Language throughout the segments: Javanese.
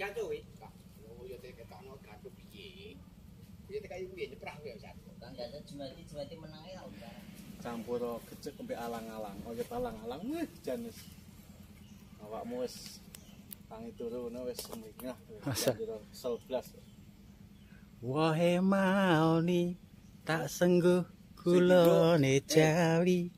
jatuh. Oh, ya teh ketokno gaduh piye. Piye teh kaya piye nyeprah kowe ya. Kang jatuh jumati jumati tau kan. campur gecek sampai alang-alang oyot alang-alang wih janis awakmu wis tangi turu no wis semingah Masa? selblas Wahe mau ni tak sengguh kulone jawi.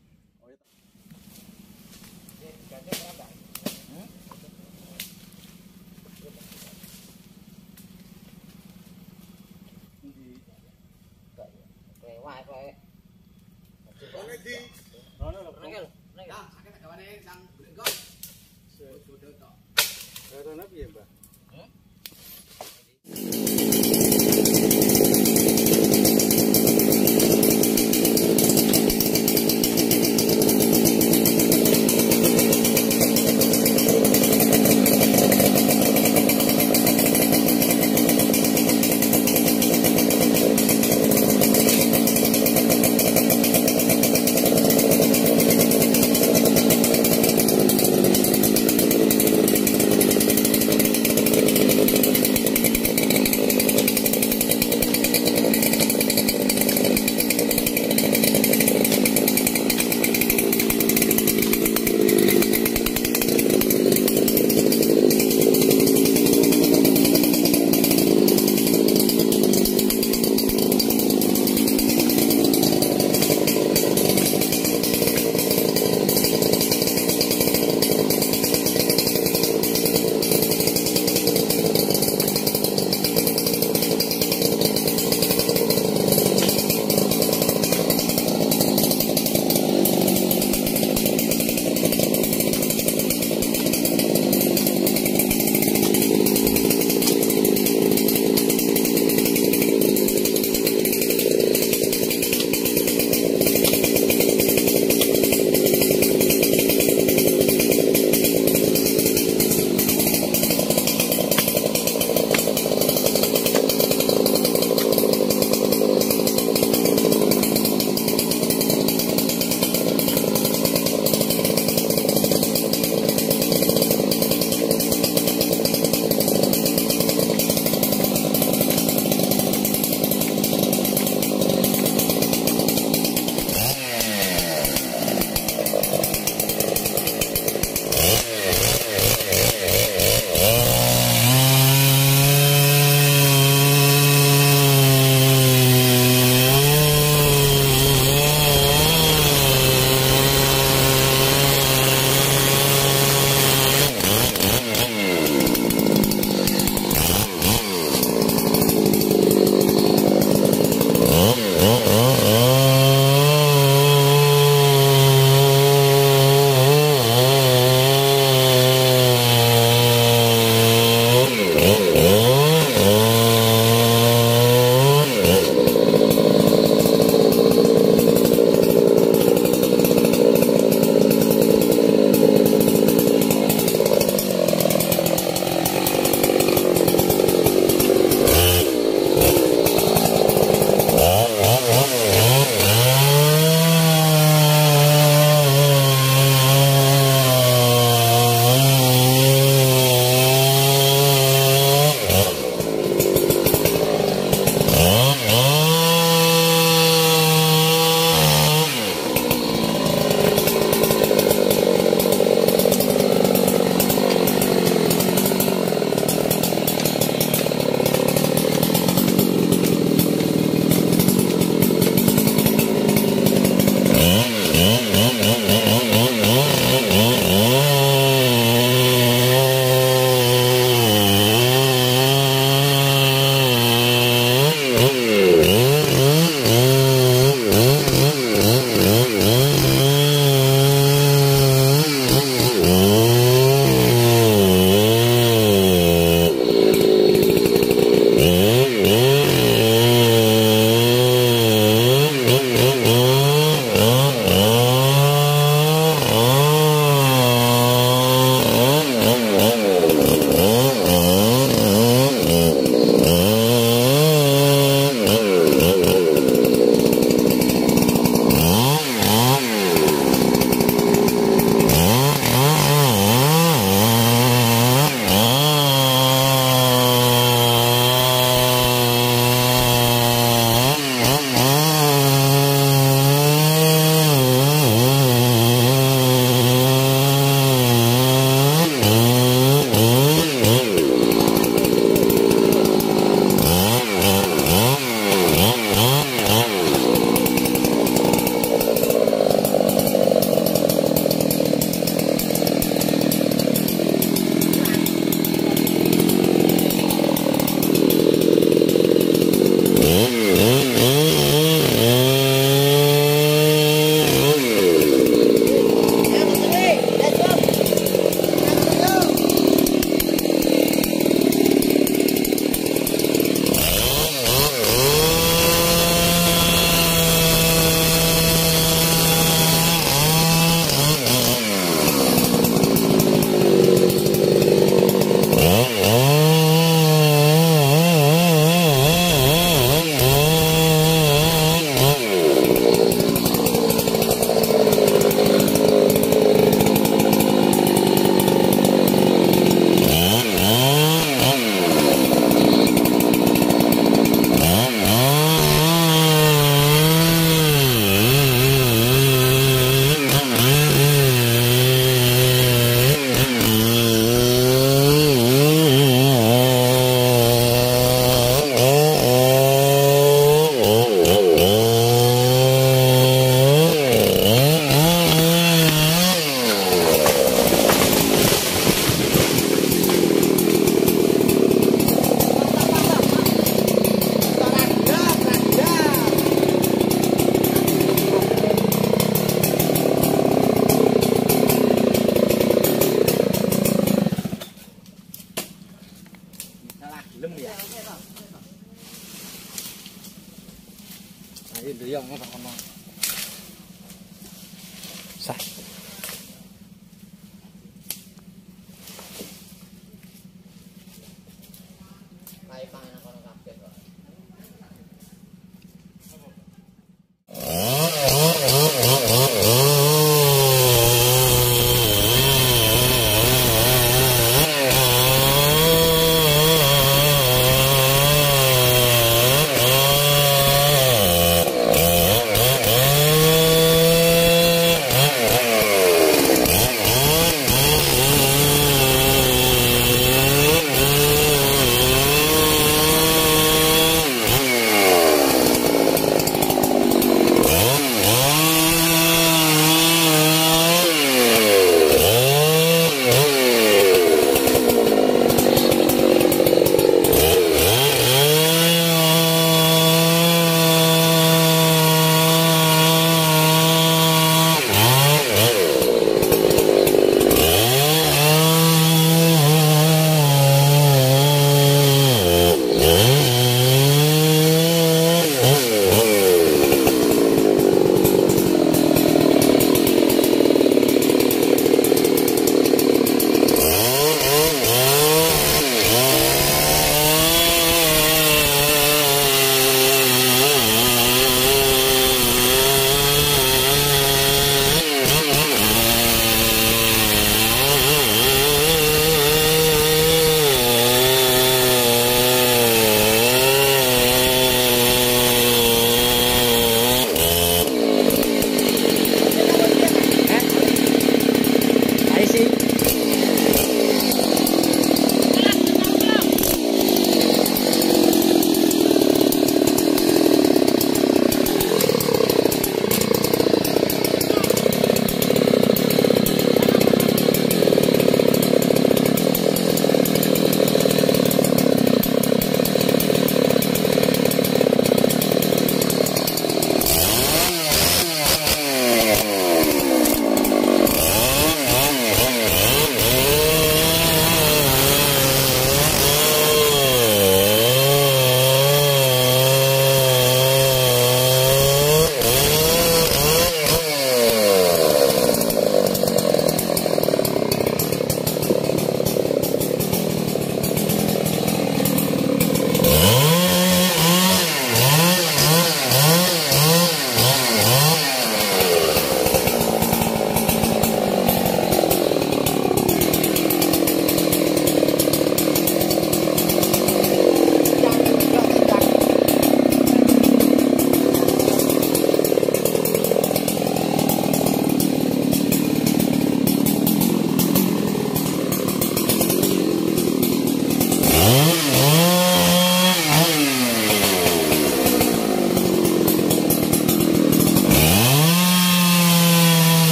hết rồi anh sạch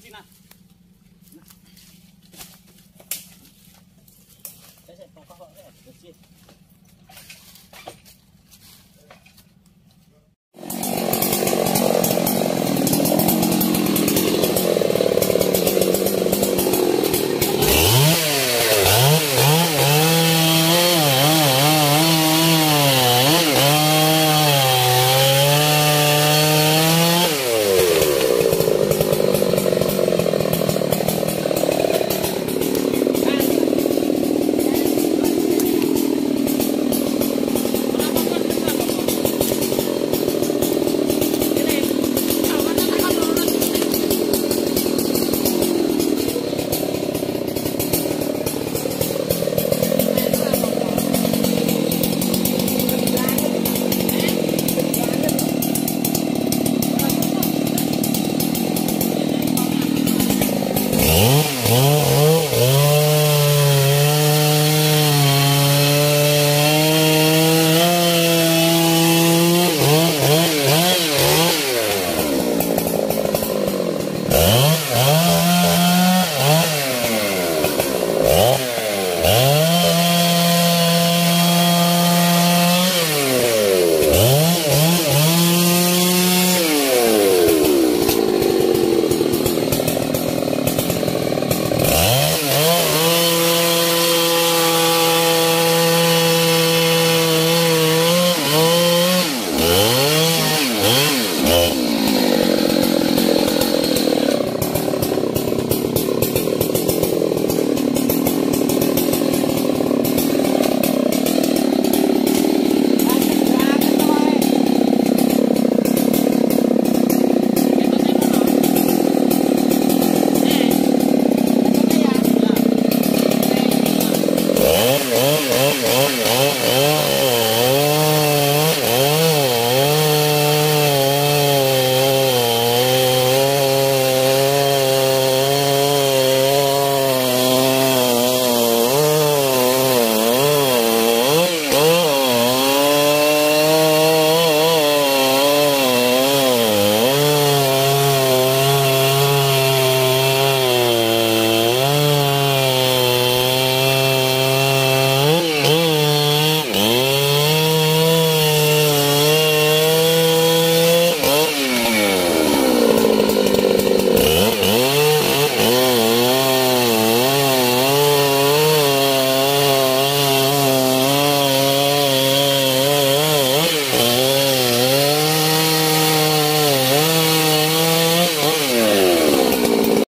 Được?